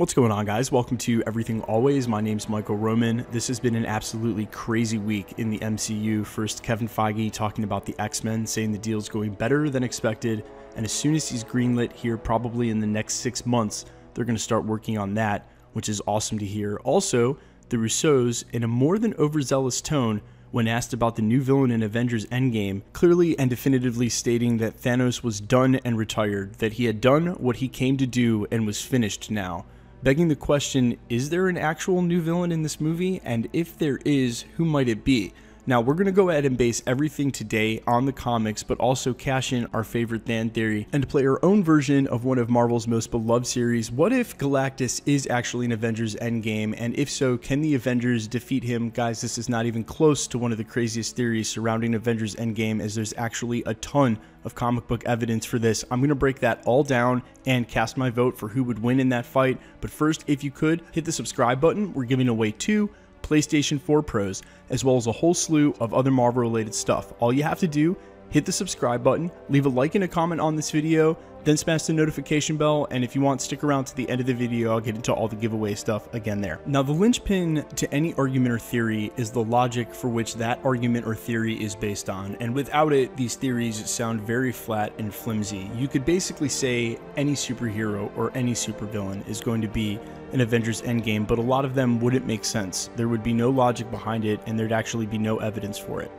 What's going on, guys? Welcome to Everything Always. My name's Michael Roman. This has been an absolutely crazy week in the MCU. First, Kevin Feige talking about the X Men, saying the deal's going better than expected, and as soon as he's greenlit here, probably in the next six months, they're going to start working on that, which is awesome to hear. Also, the Russos, in a more than overzealous tone, when asked about the new villain in Avengers Endgame, clearly and definitively stating that Thanos was done and retired, that he had done what he came to do and was finished now begging the question is there an actual new villain in this movie? And if there is, who might it be? Now, we're going to go ahead and base everything today on the comics, but also cash in our favorite Than theory and play our own version of one of Marvel's most beloved series. What if Galactus is actually an Avengers Endgame? And if so, can the Avengers defeat him? Guys, this is not even close to one of the craziest theories surrounding Avengers Endgame, as there's actually a ton of comic book evidence for this. I'm going to break that all down and cast my vote for who would win in that fight. But first, if you could, hit the subscribe button. We're giving away two PlayStation 4 Pros, as well as a whole slew of other Marvel related stuff. All you have to do, hit the subscribe button, leave a like and a comment on this video, then smash the notification bell, and if you want, stick around to the end of the video, I'll get into all the giveaway stuff again there. Now, the linchpin to any argument or theory is the logic for which that argument or theory is based on, and without it, these theories sound very flat and flimsy. You could basically say any superhero or any supervillain is going to be an Avengers Endgame, but a lot of them wouldn't make sense. There would be no logic behind it, and there'd actually be no evidence for it.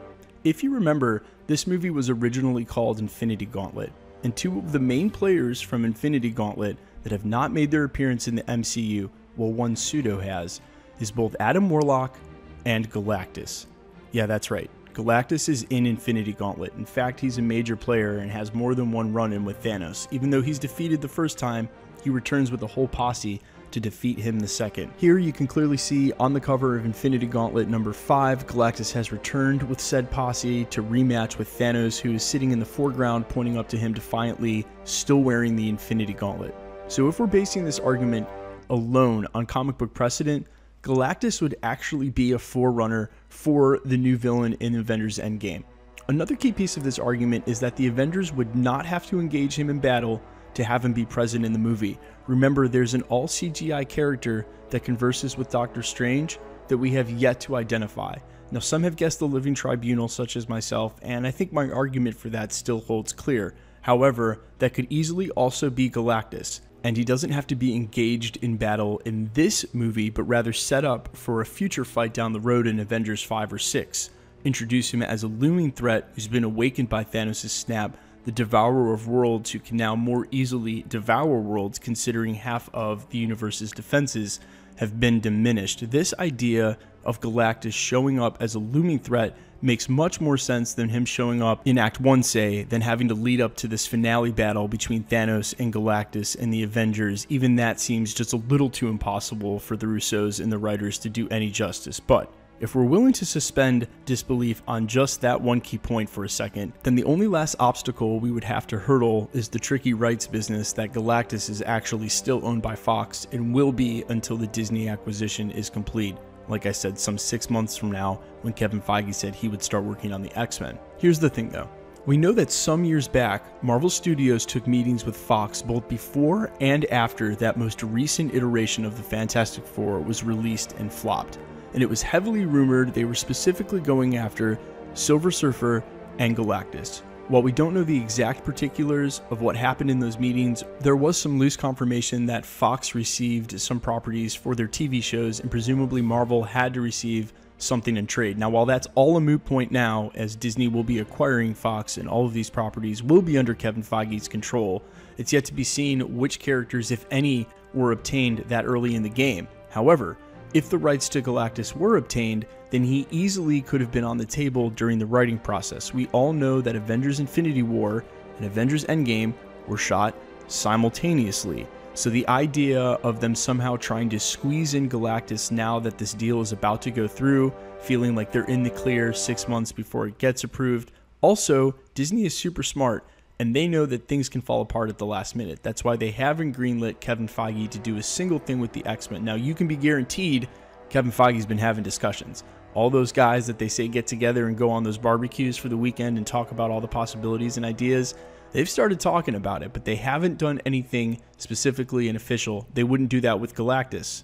If you remember, this movie was originally called Infinity Gauntlet, and two of the main players from Infinity Gauntlet that have not made their appearance in the MCU, well, one pseudo has, is both Adam Warlock and Galactus. Yeah, that's right. Galactus is in Infinity Gauntlet. In fact, he's a major player and has more than one run in with Thanos. Even though he's defeated the first time, he returns with a whole posse to defeat him the second. Here you can clearly see on the cover of Infinity Gauntlet number 5, Galactus has returned with said posse to rematch with Thanos who is sitting in the foreground pointing up to him defiantly, still wearing the Infinity Gauntlet. So if we're basing this argument alone on comic book precedent, Galactus would actually be a forerunner for the new villain in Avengers Endgame. Another key piece of this argument is that the Avengers would not have to engage him in battle to have him be present in the movie. Remember, there's an all CGI character that converses with Doctor Strange that we have yet to identify. Now, some have guessed the Living Tribunal, such as myself, and I think my argument for that still holds clear. However, that could easily also be Galactus, and he doesn't have to be engaged in battle in this movie, but rather set up for a future fight down the road in Avengers 5 or 6. Introduce him as a looming threat who's been awakened by Thanos' snap the devourer of worlds who can now more easily devour worlds considering half of the universe's defenses have been diminished. This idea of Galactus showing up as a looming threat makes much more sense than him showing up in Act 1, say, than having to lead up to this finale battle between Thanos and Galactus and the Avengers. Even that seems just a little too impossible for the Russos and the writers to do any justice. But if we're willing to suspend disbelief on just that one key point for a second, then the only last obstacle we would have to hurdle is the tricky rights business that Galactus is actually still owned by Fox and will be until the Disney acquisition is complete. Like I said, some six months from now, when Kevin Feige said he would start working on the X Men. Here's the thing though. We know that some years back, Marvel Studios took meetings with Fox both before and after that most recent iteration of the Fantastic Four was released and flopped and it was heavily rumored they were specifically going after Silver Surfer and Galactus. While we don't know the exact particulars of what happened in those meetings, there was some loose confirmation that Fox received some properties for their TV shows, and presumably Marvel had to receive something in trade. Now, while that's all a moot point now, as Disney will be acquiring Fox and all of these properties will be under Kevin Feige's control, it's yet to be seen which characters, if any, were obtained that early in the game. However, if the rights to Galactus were obtained, then he easily could have been on the table during the writing process. We all know that Avengers Infinity War and Avengers Endgame were shot simultaneously. So the idea of them somehow trying to squeeze in Galactus now that this deal is about to go through, feeling like they're in the clear six months before it gets approved. Also, Disney is super smart and they know that things can fall apart at the last minute. That's why they haven't greenlit Kevin Feige to do a single thing with the X Men. Now, you can be guaranteed Kevin Feige's been having discussions. All those guys that they say get together and go on those barbecues for the weekend and talk about all the possibilities and ideas, They've started talking about it, but they haven't done anything specifically and official. They wouldn't do that with Galactus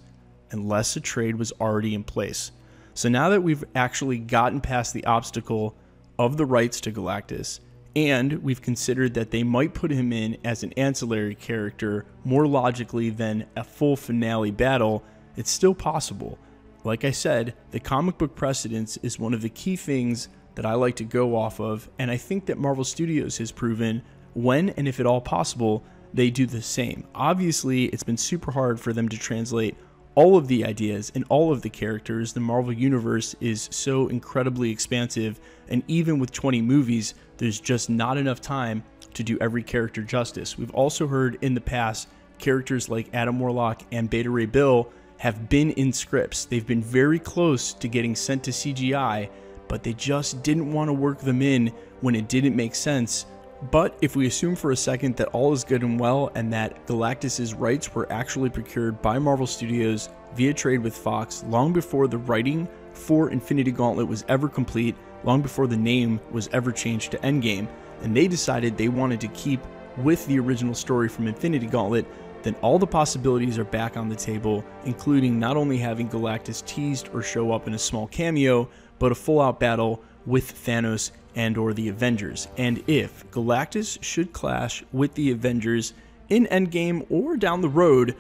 unless a trade was already in place. So now that we've actually gotten past the obstacle of the rights to Galactus, and we've considered that they might put him in as an ancillary character more logically than a full finale battle, it's still possible. Like I said, the comic book precedence is one of the key things that I like to go off of, and I think that Marvel Studios has proven when and if at all possible, they do the same. Obviously, it's been super hard for them to translate all of the ideas and all of the characters. The Marvel Universe is so incredibly expansive, and even with 20 movies, there's just not enough time to do every character justice. We've also heard in the past characters like Adam Warlock and Beta Ray Bill have been in scripts. They've been very close to getting sent to CGI, but they just didn't want to work them in when it didn't make sense. But if we assume for a second that all is good and well and that Galactus's rights were actually procured by Marvel Studios via trade with Fox long before the writing for Infinity Gauntlet was ever complete, long before the name was ever changed to Endgame, and they decided they wanted to keep with the original story from Infinity Gauntlet, then all the possibilities are back on the table, including not only having Galactus teased or show up in a small cameo, but a full out battle with Thanos and or the Avengers. And if Galactus should clash with the Avengers in Endgame or down the road,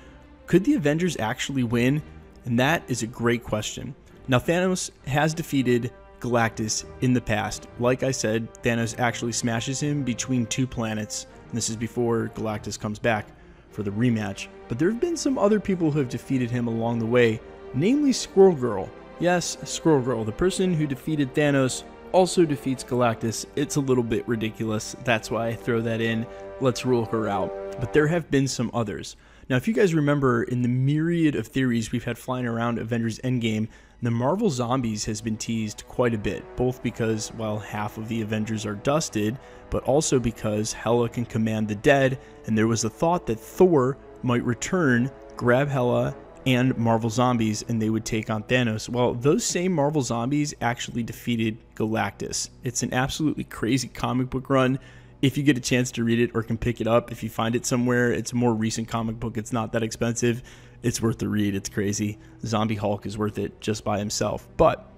could the Avengers actually win? And that is a great question. Now Thanos has defeated Galactus in the past. Like I said, Thanos actually smashes him between two planets. And this is before Galactus comes back for the rematch. But there have been some other people who have defeated him along the way, namely Squirrel Girl. Yes, Squirrel Girl, the person who defeated Thanos also defeats Galactus. It's a little bit ridiculous. That's why I throw that in. Let's rule her out. But there have been some others. Now, if you guys remember, in the myriad of theories we've had flying around Avengers Endgame, the Marvel Zombies has been teased quite a bit, both because, well, half of the Avengers are dusted, but also because Hela can command the dead, and there was a thought that Thor might return, grab Hela, and Marvel Zombies, and they would take on Thanos. Well, those same Marvel Zombies actually defeated Galactus. It's an absolutely crazy comic book run. If you get a chance to read it or can pick it up, if you find it somewhere, it's a more recent comic book. It's not that expensive. It's worth the read. It's crazy. Zombie Hulk is worth it just by himself. But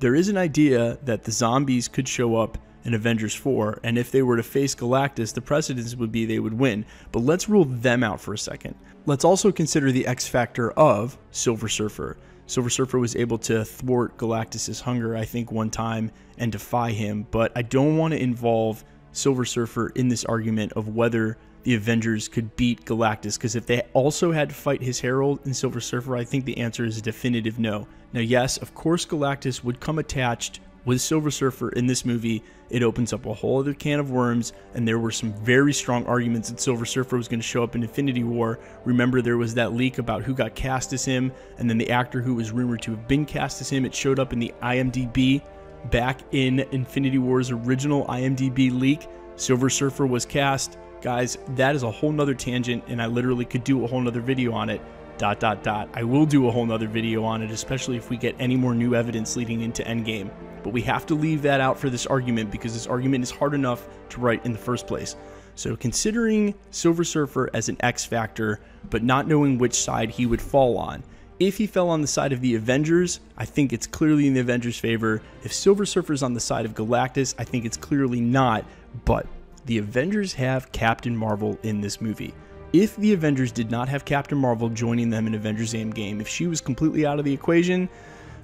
there is an idea that the zombies could show up Avengers 4, and if they were to face Galactus, the precedence would be they would win. But let's rule them out for a second. Let's also consider the X factor of Silver Surfer. Silver Surfer was able to thwart Galactus's hunger, I think, one time and defy him, but I don't want to involve Silver Surfer in this argument of whether the Avengers could beat Galactus, because if they also had to fight his Herald and Silver Surfer, I think the answer is a definitive no. Now, yes, of course, Galactus would come attached with Silver Surfer in this movie, it opens up a whole other can of worms, and there were some very strong arguments that Silver Surfer was going to show up in Infinity War. Remember, there was that leak about who got cast as him, and then the actor who was rumored to have been cast as him. It showed up in the IMDb back in Infinity War's original IMDb leak. Silver Surfer was cast. Guys, that is a whole nother tangent, and I literally could do a whole nother video on it dot dot dot. I will do a whole nother video on it, especially if we get any more new evidence leading into Endgame. But we have to leave that out for this argument because this argument is hard enough to write in the first place. So considering Silver Surfer as an X factor, but not knowing which side he would fall on. If he fell on the side of the Avengers, I think it's clearly in the Avengers' favor. If Silver Surfer's on the side of Galactus, I think it's clearly not. But the Avengers have Captain Marvel in this movie. If the Avengers did not have Captain Marvel joining them in Avengers Endgame, game, if she was completely out of the equation,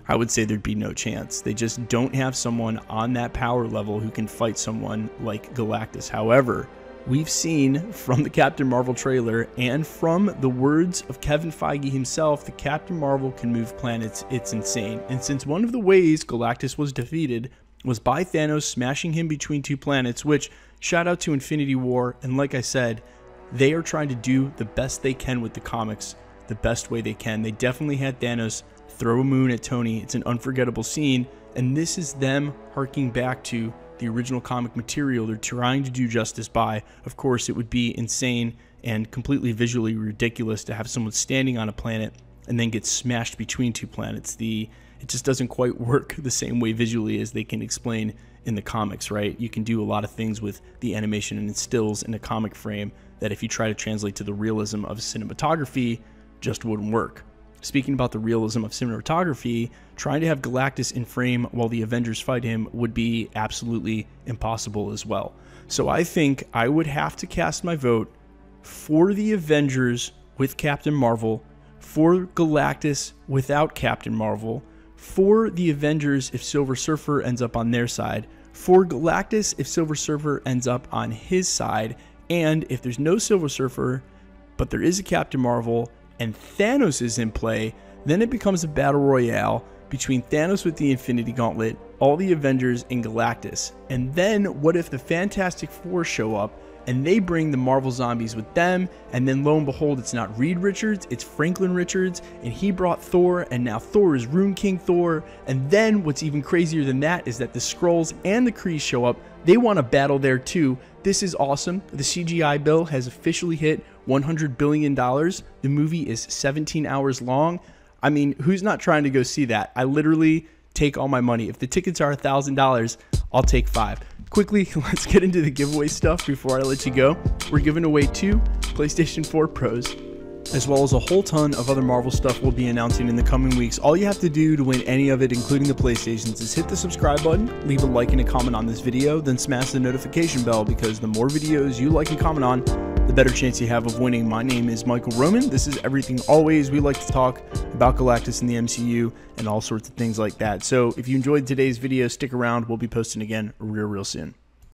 I would say there'd be no chance. They just don't have someone on that power level who can fight someone like Galactus. However, we've seen from the Captain Marvel trailer and from the words of Kevin Feige himself that Captain Marvel can move planets. It's insane. And since one of the ways Galactus was defeated was by Thanos smashing him between two planets, which shout out to Infinity War, and like I said, they are trying to do the best they can with the comics, the best way they can. They definitely had Thanos throw a moon at Tony. It's an unforgettable scene, and this is them harking back to the original comic material they're trying to do justice by. Of course, it would be insane and completely visually ridiculous to have someone standing on a planet and then get smashed between two planets. The it just doesn't quite work the same way visually as they can explain in the comics, right? You can do a lot of things with the animation and stills in a comic frame that if you try to translate to the realism of cinematography, just wouldn't work. Speaking about the realism of cinematography, trying to have Galactus in frame while the Avengers fight him would be absolutely impossible as well. So I think I would have to cast my vote for the Avengers with Captain Marvel, for Galactus without Captain Marvel, for the Avengers if Silver Surfer ends up on their side, for Galactus if Silver Surfer ends up on his side, and if there's no Silver Surfer, but there is a Captain Marvel and Thanos is in play, then it becomes a battle royale between Thanos with the Infinity Gauntlet, all the Avengers, and Galactus. And then what if the Fantastic Four show up and they bring the Marvel zombies with them, and then lo and behold, it's not Reed Richards, it's Franklin Richards, and he brought Thor, and now Thor is Rune King Thor. And then what's even crazier than that is that the Skrulls and the Krees show up. They want to battle there too. This is awesome. The CGI bill has officially hit $100 billion. The movie is 17 hours long. I mean, who's not trying to go see that? I literally take all my money. If the tickets are $1,000, I'll take five. Quickly, let's get into the giveaway stuff before I let you go. We're giving away two PlayStation 4 Pros, as well as a whole ton of other Marvel stuff we'll be announcing in the coming weeks. All you have to do to win any of it, including the PlayStations, is hit the subscribe button, leave a like and a comment on this video, then smash the notification bell because the more videos you like and comment on, the better chance you have of winning. My name is Michael Roman. This is Everything Always. We like to talk about Galactus in the MCU and all sorts of things like that. So if you enjoyed today's video, stick around. We'll be posting again real, real soon.